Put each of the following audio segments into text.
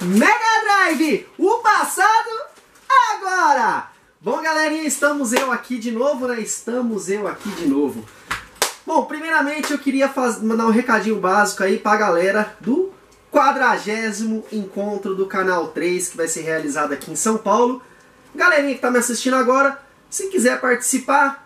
Mega Drive, o passado agora! Bom, galerinha, estamos eu aqui de novo, né? Estamos eu aqui de novo. Bom, primeiramente eu queria mandar um recadinho básico aí pra galera do quadragésimo encontro do Canal 3, que vai ser realizado aqui em São Paulo. Galerinha que tá me assistindo agora, se quiser participar,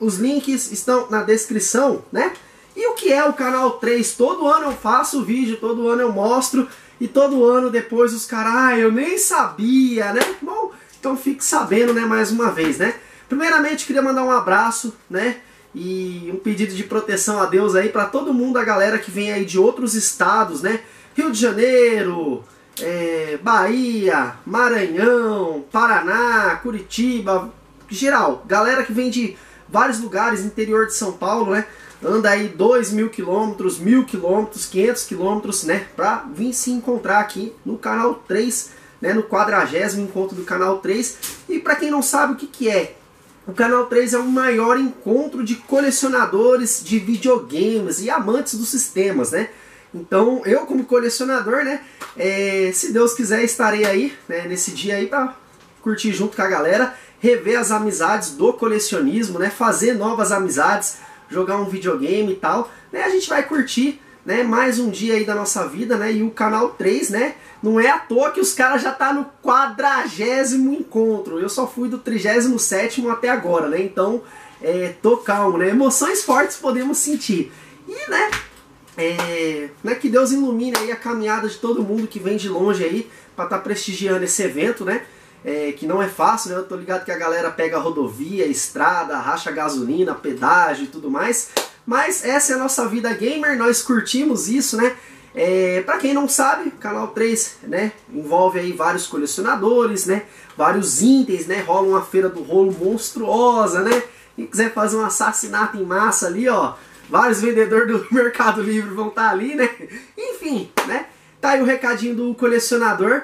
os links estão na descrição, né? E o que é o Canal 3? Todo ano eu faço vídeo, todo ano eu mostro, e todo ano depois os caras, ah, eu nem sabia, né? Bom, então fique sabendo, né, mais uma vez, né? Primeiramente, queria mandar um abraço, né? E um pedido de proteção a Deus aí para todo mundo, a galera que vem aí de outros estados, né? Rio de Janeiro, é, Bahia, Maranhão, Paraná, Curitiba, geral, galera que vem de vários lugares, interior de São Paulo, né? Anda aí 2 mil quilômetros, mil quilômetros, 500 quilômetros, né? Pra vir se encontrar aqui no canal 3 né, no quadragésimo encontro do Canal 3. E para quem não sabe o que, que é, o Canal 3 é o maior encontro de colecionadores de videogames e amantes dos sistemas, né? Então, eu como colecionador, né, é, se Deus quiser, estarei aí, né, nesse dia aí para curtir junto com a galera, rever as amizades do colecionismo, né, fazer novas amizades, jogar um videogame e tal, né, a gente vai curtir né, mais um dia aí da nossa vida, né, e o canal 3, né, não é à toa que os caras já tá no quadragésimo encontro, eu só fui do 37 até agora, né, então, é, tô calmo, né, emoções fortes podemos sentir, e, né, é, né, que Deus ilumine aí a caminhada de todo mundo que vem de longe aí, para estar tá prestigiando esse evento, né, é, que não é fácil, né? Eu tô ligado que a galera pega rodovia, estrada, racha gasolina, pedágio e tudo mais. Mas essa é a nossa vida gamer, nós curtimos isso, né? É, para quem não sabe, o canal 3 né, envolve aí vários colecionadores, né, vários itens, né, rola uma feira do rolo monstruosa, né? Quem quiser fazer um assassinato em massa ali, ó, vários vendedores do Mercado Livre vão estar tá ali, né? Enfim, né? Tá aí o recadinho do colecionador.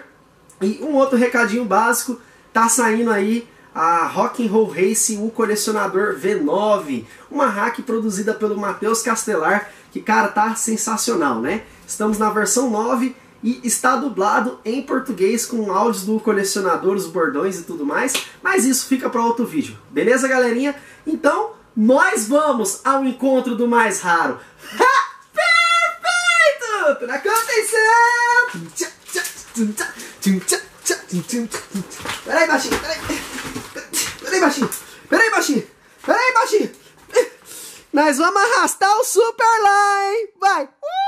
E um outro recadinho básico, tá saindo aí a Rock and Roll Race, o colecionador V9, uma hack produzida pelo Matheus Castelar, que cara tá sensacional, né? Estamos na versão 9 e está dublado em português com áudios do colecionador, os bordões e tudo mais, mas isso fica para outro vídeo. Beleza, galerinha? Então, nós vamos ao encontro do mais raro. Ha! Perfeito! Tudo acontecendo! Peraí, baixinho, peraí. Peraí, baixinho. Peraí, baixinho. Peraí, baixinho. Nós vamos arrastar o super lá, hein? Vai. Uh!